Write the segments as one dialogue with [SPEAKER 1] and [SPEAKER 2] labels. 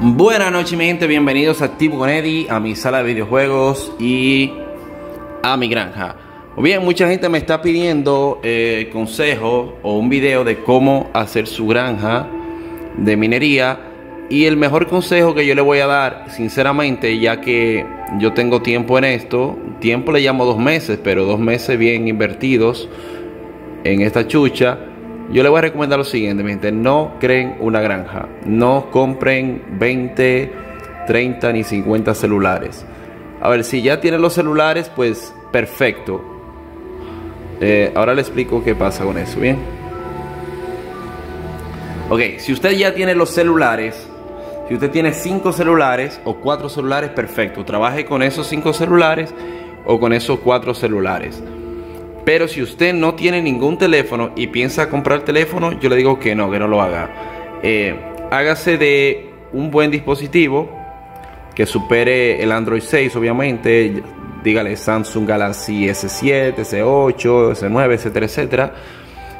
[SPEAKER 1] Buenas noches mi gente, bienvenidos a Activo con Eddie, a mi sala de videojuegos y a mi granja. Bien, mucha gente me está pidiendo eh, consejo o un video de cómo hacer su granja de minería y el mejor consejo que yo le voy a dar, sinceramente, ya que yo tengo tiempo en esto, tiempo le llamo dos meses, pero dos meses bien invertidos en esta chucha yo les voy a recomendar lo siguiente, mi gente, no creen una granja, no compren 20, 30 ni 50 celulares. A ver, si ya tienen los celulares, pues perfecto. Eh, ahora les explico qué pasa con eso, ¿bien? Ok, si usted ya tiene los celulares, si usted tiene 5 celulares o 4 celulares, perfecto. Trabaje con esos 5 celulares o con esos 4 celulares. Pero si usted no tiene ningún teléfono y piensa comprar teléfono, yo le digo que no, que no lo haga. Eh, hágase de un buen dispositivo que supere el Android 6, obviamente. Dígale Samsung Galaxy S7, S8, S9, etcétera, etcétera.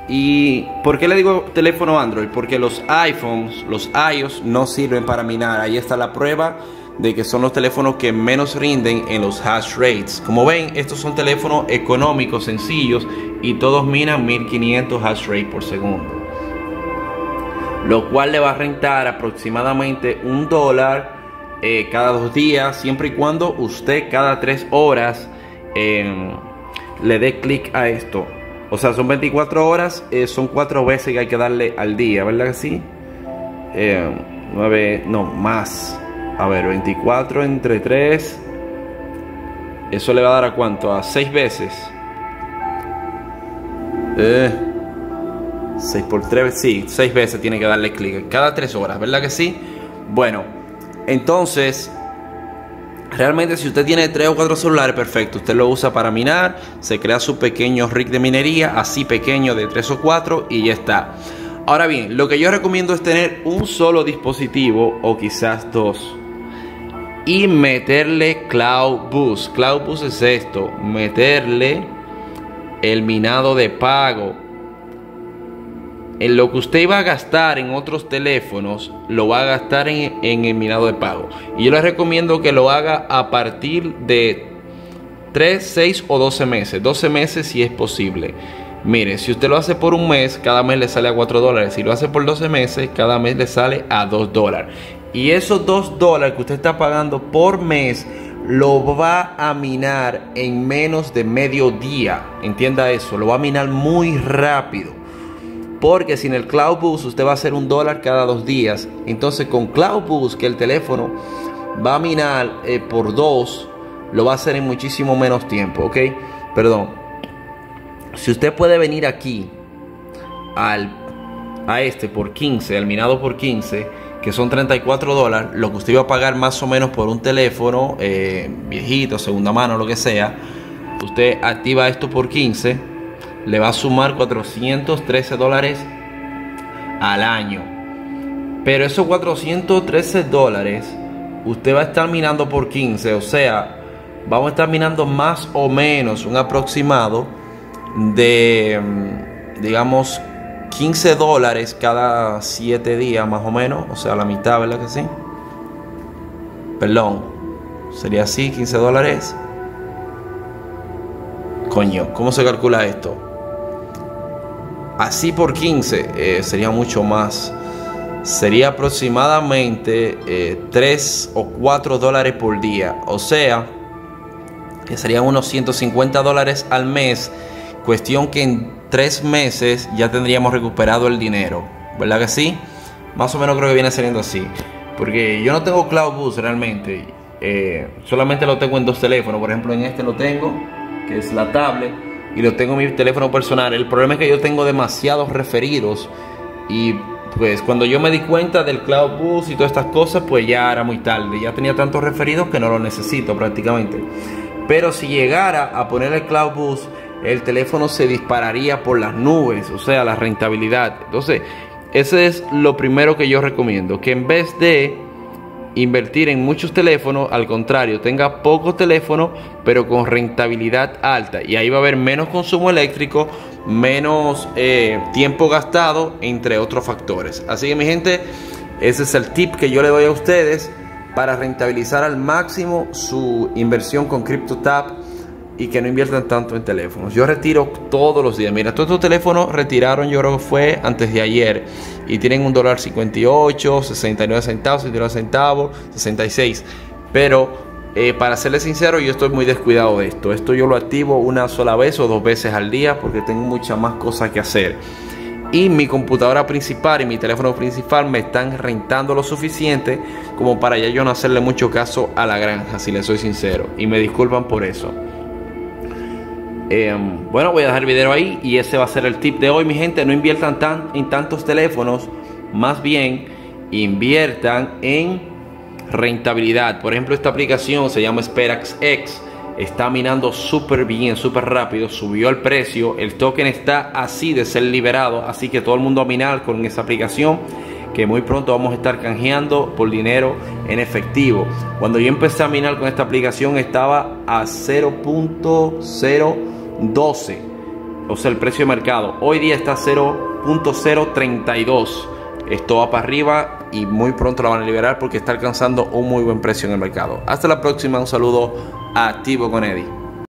[SPEAKER 1] ¿Y por qué le digo teléfono Android? Porque los iPhones, los iOS no sirven para minar. Ahí está la prueba de que son los teléfonos que menos rinden en los hash rates. Como ven, estos son teléfonos económicos, sencillos y todos minan 1500 hash rate por segundo. Lo cual le va a rentar aproximadamente un dólar eh, cada dos días, siempre y cuando usted cada tres horas em, le dé clic a esto. O sea, son 24 horas, eh, son cuatro veces que hay que darle al día, ¿verdad que sí? 9, em, no, más. A ver, 24 entre 3. Eso le va a dar a cuánto? A 6 veces. Eh, 6 por 3, sí, 6 veces tiene que darle clic. Cada 3 horas, ¿verdad que sí? Bueno, entonces, realmente si usted tiene 3 o 4 celulares, perfecto. Usted lo usa para minar, se crea su pequeño rig de minería, así pequeño de 3 o 4 y ya está. Ahora bien, lo que yo recomiendo es tener un solo dispositivo o quizás dos y meterle Cloud Boost. Cloud Boost es esto, meterle el minado de pago. En lo que usted iba a gastar en otros teléfonos, lo va a gastar en, en el minado de pago. Y yo les recomiendo que lo haga a partir de 3, 6 o 12 meses. 12 meses si es posible. Mire, si usted lo hace por un mes, cada mes le sale a 4 dólares. Si lo hace por 12 meses, cada mes le sale a 2 dólares. Y esos 2 dólares que usted está pagando por mes lo va a minar en menos de medio día. Entienda eso, lo va a minar muy rápido. Porque sin el Cloud Boost usted va a hacer un dólar cada dos días. Entonces con Cloud Boost que el teléfono va a minar eh, por dos, lo va a hacer en muchísimo menos tiempo, ¿ok? Perdón. Si usted puede venir aquí al, a este por 15, al minado por 15, que son 34 dólares, lo que usted iba a pagar más o menos por un teléfono eh, viejito, segunda mano, lo que sea, usted activa esto por 15, le va a sumar 413 dólares al año. Pero esos 413 dólares, usted va a estar minando por 15, o sea, vamos a estar minando más o menos un aproximado de, mm, digamos, 15 dólares cada 7 días más o menos, o sea, la mitad, ¿verdad que sí? Perdón, sería así, 15 dólares. Coño, ¿cómo se calcula esto? Así por 15 eh, sería mucho más. Sería aproximadamente 3 eh, o 4 dólares por día. O sea, que serían unos 150 dólares al mes. Cuestión que en tres meses ya tendríamos recuperado el dinero. ¿Verdad que sí? Más o menos creo que viene saliendo así. Porque yo no tengo Cloud Boost realmente. Eh, solamente lo tengo en dos teléfonos. Por ejemplo, en este lo tengo, que es la tablet. Y lo tengo en mi teléfono personal. El problema es que yo tengo demasiados referidos. Y pues cuando yo me di cuenta del Cloud Boost y todas estas cosas, pues ya era muy tarde. Ya tenía tantos referidos que no lo necesito prácticamente. Pero si llegara a poner el Cloud Boost el teléfono se dispararía por las nubes, o sea, la rentabilidad. Entonces, ese es lo primero que yo recomiendo, que en vez de invertir en muchos teléfonos, al contrario, tenga pocos teléfonos, pero con rentabilidad alta. Y ahí va a haber menos consumo eléctrico, menos eh, tiempo gastado, entre otros factores. Así que mi gente, ese es el tip que yo le doy a ustedes para rentabilizar al máximo su inversión con CryptoTap y que no inviertan tanto en teléfonos. Yo retiro todos los días. Mira, todos estos teléfonos retiraron, yo creo que fue antes de ayer. Y tienen un dólar 58, 69 centavos, 69 centavos, 66. Pero eh, para serles sincero, yo estoy muy descuidado de esto. Esto yo lo activo una sola vez o dos veces al día porque tengo muchas más cosas que hacer y mi computadora principal y mi teléfono principal me están rentando lo suficiente como para ya yo no hacerle mucho caso a la granja, si les soy sincero. Y me disculpan por eso. Em, bueno, voy a dejar el video ahí y ese va a ser el tip de hoy, mi gente. No inviertan tan, en tantos teléfonos, más bien inviertan en rentabilidad. Por ejemplo, esta aplicación se llama Sperax X está minando súper bien, súper rápido, subió el precio, el token está así de ser liberado, así que todo el mundo a minar con esa aplicación que muy pronto vamos a estar canjeando por dinero en efectivo. Cuando yo empecé a minar con esta aplicación estaba a 0.012, o sea, el precio de mercado. Hoy día está a 0.032. Esto va para arriba y muy pronto la van a liberar porque está alcanzando un muy buen precio en el mercado. Hasta la próxima, un saludo activo con Eddie.